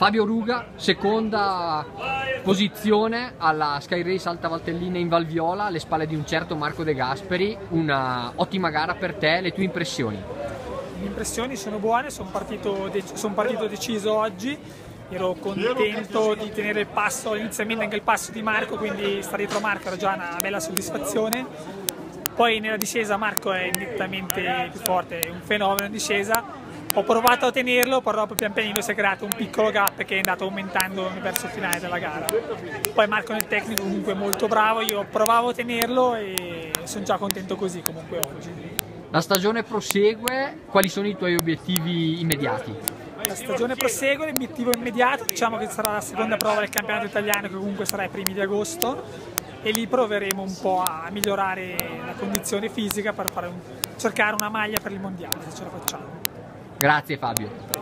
Fabio Ruga, seconda posizione alla Sky Race Alta Valtellina in Valviola, alle spalle di un certo Marco De Gasperi. Una ottima gara per te, le tue impressioni? Le impressioni sono buone, sono partito, son partito deciso oggi, ero contento di tenere il passo, inizialmente anche il passo di Marco, quindi stare dietro Marco era già una bella soddisfazione. Poi nella discesa Marco è nettamente più forte, è un fenomeno in discesa ho provato a tenerlo, però pian pianino si è creato un piccolo gap che è andato aumentando verso il finale della gara. Poi Marco nel tecnico comunque molto bravo, io provavo a tenerlo e sono già contento così comunque oggi. La stagione prosegue, quali sono i tuoi obiettivi immediati? La stagione prosegue, l'obiettivo immediato diciamo che sarà la seconda prova del campionato italiano che comunque sarà ai primi di agosto e lì proveremo un po' a migliorare la condizione fisica per un, cercare una maglia per il mondiale se ce la facciamo. Grazie Fabio.